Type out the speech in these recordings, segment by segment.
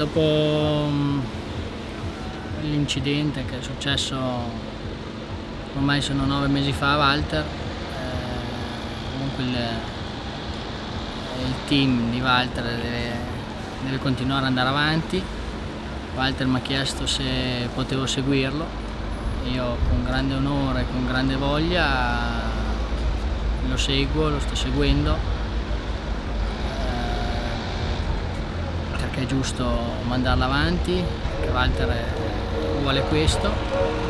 dopo mm, l'incidente che è successo ormai sono nove mesi fa a Walter, eh, comunque il, il, team di Walter deve, deve continuare ad andare avanti. Walter mi ha chiesto se potevo seguirlo, io con grande onore, con grande voglia lo seguo, lo sto seguendo è giusto mandarla avanti, Walter vuole questo.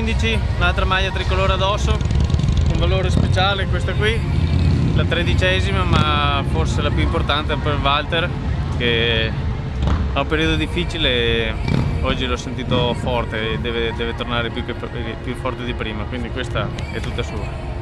un'altra maglia tricolore addosso un valore speciale questa qui la tredicesima ma forse la più importante per Walter che ha un periodo difficile e oggi l'ho sentito forte e deve, deve tornare più, che, più forte di prima quindi questa è tutta sua